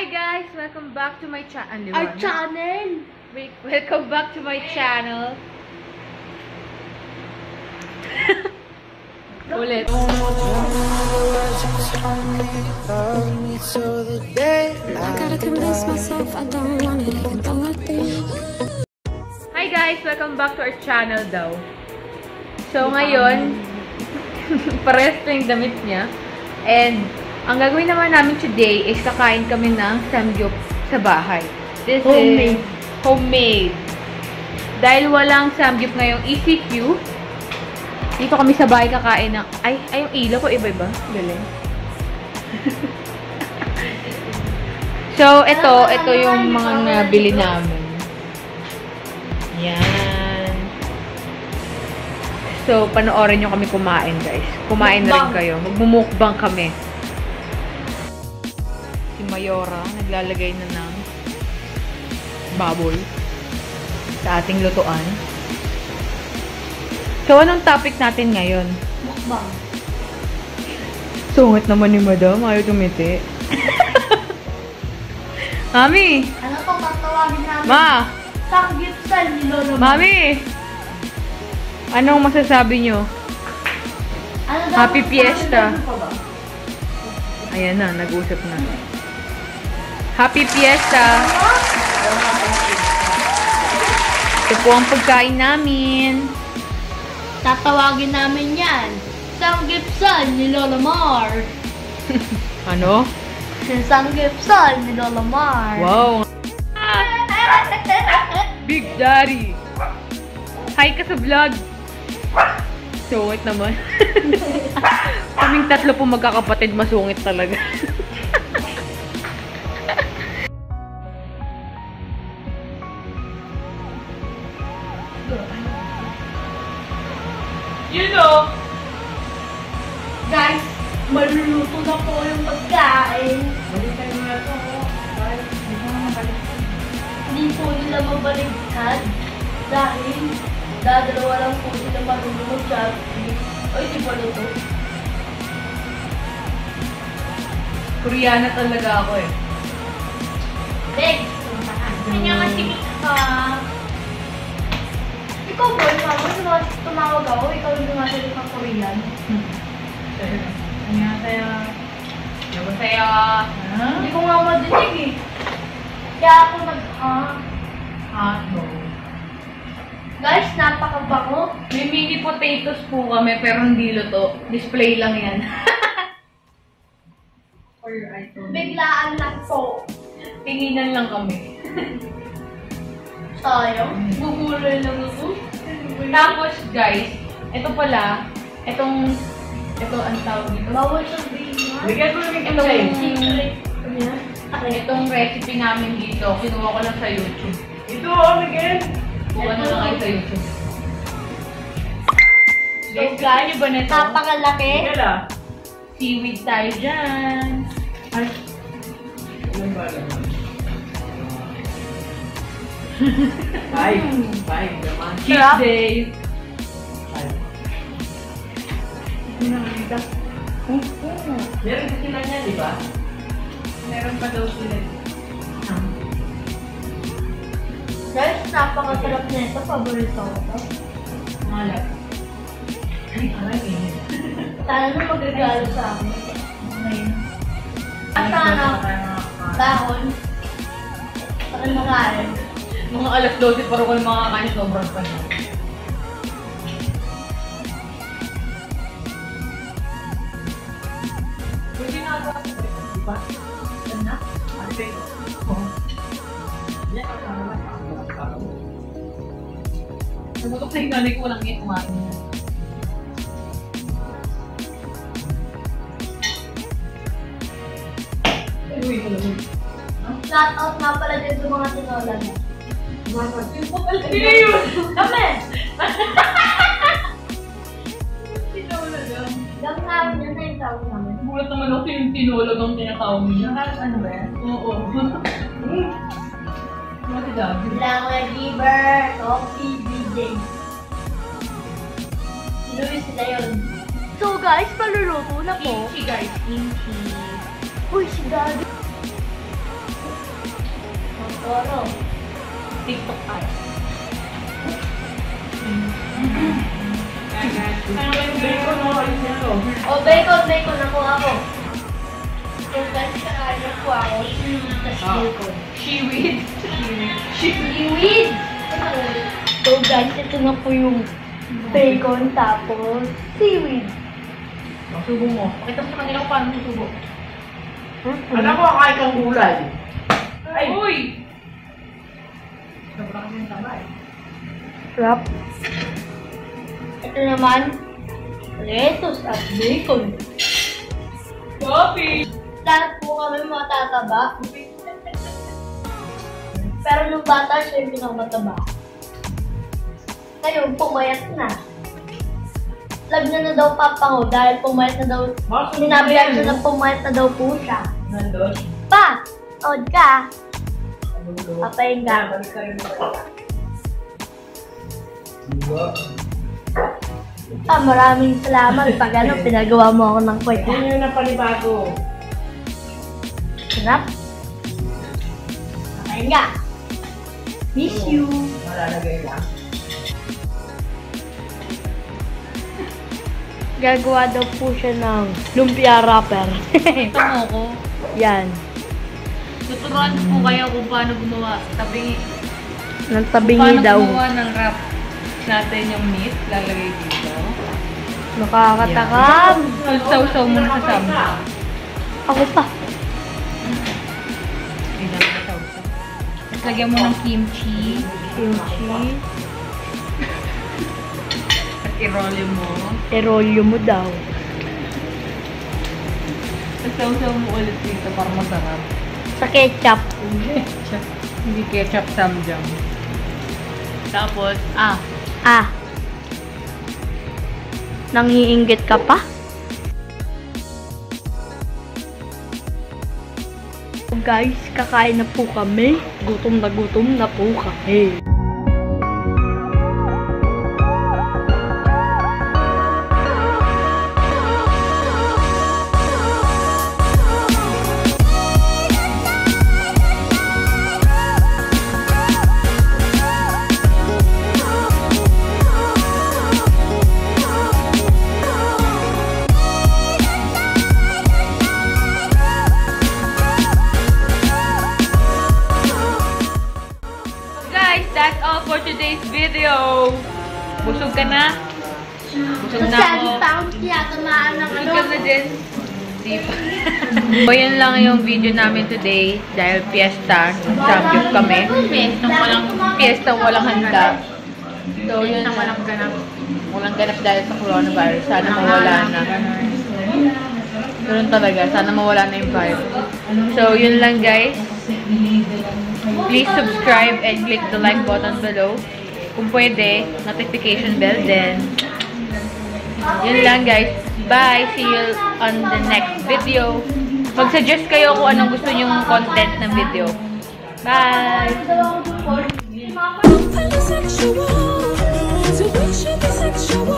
Hi guys! Welcome back to my channel. Our channel! Welcome back to my channel. Ulit. Hi guys! Welcome back to our channel daw. So ngayon, parehas pa yung damit niya. And ang gagawin naman namin today is kakain kami ng samgyup sa bahay. This Homemade. is homemade. Dahil walang samgyup ngayong ECQ, dito kami sa bahay kakain ng... Ay, ay yung ilaw ko iba-iba. Galing. so, ito, ito yung mga nabili namin. Yan. So, panoorin nyo kami kumain, guys. Kumain na rin Mukbang. kayo. Magmumukbang kami. Mayora, naglalagay na ng baboy sa ating lutuan. So, anong topic natin ngayon? Mukbang. Sungit naman ni Madam. Ayaw tumiti. Mami! Ano to tatawagin namin? Ma! Sanggipsal ni Lolo. Mami! Anong masasabi nyo? Ano Happy Fiesta. Pa? Ayan na, nag-usap na. Happy Fiesta! Ito po ang pagkain namin. Tatawagin namin yan. Sanggipsal ni Lola Mar. Ano? Sanggipsal ni Lola Mar. Wow! Big Daddy! Hi ka sa vlog! Sungit naman. Kaming tatlo po magkakapatid, masungit talaga. Guys, maluluto na po yung pagkain. Hindi po nila mabaliktad dahil dadalawa lang po sila marunong mag-jogging. Ay, di ba luto? Koreana talaga ako eh. Beg, kanya kasi ka. Ikaw boy, tumas- tumawag ako, ikaw yung gumasalit ng Korean. 안 Annyeonghaseyo. Annyeonghaseyo. Huh? Hindi ko nga madinig eh. Kaya ako nag... Ah. Ah. Guys, napakabango. May mini potatoes po kami, pero hindi luto. Display lang yan. For your iPhone. Biglaan lang po. Tinginan lang kami. Tayo? Hmm. Guguloy lang ako. Tapos, guys, ito pala, itong ito ang tawag dito. Bawal sabihin nga. Bigyan ko namin Itong yan? itong recipe namin dito. Kinuha ko lang sa YouTube. Ito, Miguel! Kuha na lang kayo sa YouTube. So Guys, niyo ba nito? napakalaki. Miguel ah! Seaweed tayo dyan. Ay, Ilan ba naman? Five. Five naman. cheat Sarap. Oo. Meron din sila niya, di ba? Meron pa daw sila. Guys, napakasarap nito. Paborito ko to. Malat. Ay, aray eh. Sana na magregalo sa akin. Ngayon. At sana, dahon. Saka nakain. Mga alas 12 para ko yung makakain sobrang pa na. Pwede na ata. Di ba? Saan na? Ate. Oo. Yan ang pangalan. Nagutok na yung nanay ko walang ngayon kumain. Ay, uy, mo. Shout out nga pala din sa mga tinola niya. Yung po pala yun. Kami! naman ako yung tinola ng tinatawag niya. Ano ba yan? Oo. Ano si Dad? Langan Giver, Coffee, BJ. Luis sila yun. So guys, paluluto na po. Kimchi guys, kimchi. Uy, si Daddy. ano? TikTok tayo. Bacon mo, o. O, bacon, bacon. Ako, ako. Yung guys, kakain ako ako. Tapos Ah. bacon. Seaweed. Seaweed! So guys, ito na po yung bacon tapos seaweed. Masubo mo. Pakita mo sa kanila kung paano susubo. Alam ko, kahit ang gulay. Ay! Uy! Sobrang kasing tama eh. Wrap. Ito naman, lettuce at bacon. Coffee! Lahat po kami matataba. Pero nung bata, siya yung pinakamataba. Ngayon, pumayat na. Lag na na daw papango dahil pumayat na daw. Sinabihan siya na pumayat na daw po siya. Nandun. Pa! Od ka! Papayin ka. Ah, maraming salamat pag ano, pinagawa mo ako ng kwenta. Yan yung napanibago. Sarap. Papayin ka. Miss you. Malalagay lang. Gagawa daw po siya ng lumpia wrapper. Ito mo ko. Yan. Tuturuan ko po kayo kung paano gumawa. Tabi, Nang kung tabingi paano daw. gumawa ng wrap natin yung meat. Lalagay dito. Nakakatakam. Sausaw mo na sa samsa. Ako pa. Tapos lagyan mo ng kimchi. Kimchi. At irole mo. Erolyo mo daw. Tapos sausaw mo ulit dito para masarap. Sa ketchup. Hindi ketchup samjang. Tapos, ah, Ah. Nangiinggit ka pa? Guys, kakain na po kami. Gutom na gutom na po kami. Video. Busog ka na? Busog na ako. pounds tiyatamaan ng Busog ka na din? Di pa. so, yun lang yung video namin today. Dahil fiesta, samgyup kami. Fiesta walang, fiesta walang handa. So, yun na. Walang ganap. Walang ganap dahil sa coronavirus. Sana mawala na. Ganun talaga. Sana mawala na yung virus. So, yun lang guys. Please subscribe and click the like button below. Kung pwede, notification bell din. Yun lang guys. Bye! See you on the next video. Mag-suggest kayo kung anong gusto nyong content ng video. Bye! Sexual, so we should be sexual.